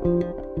Thank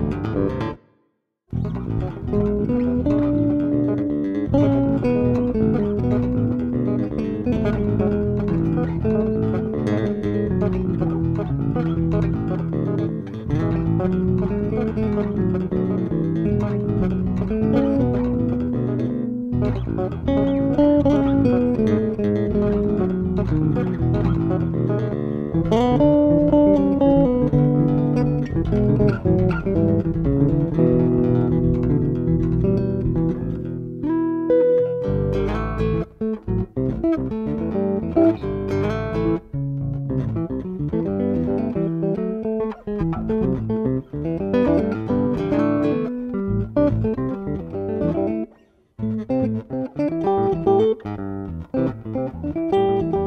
Música Música